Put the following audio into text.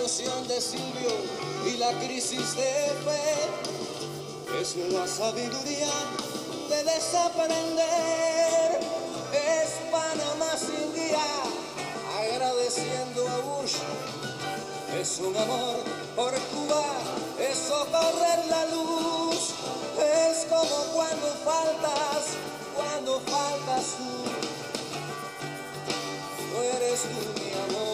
explosión de Silvio y la crisis de fe. Es la sabiduría de desaprender. Es Panamá sin día, agradeciendo a Bush. Es un amor por Cuba, es socorrer la luz. Es como cuando faltas, cuando faltas tú. Tú eres tú mi amor.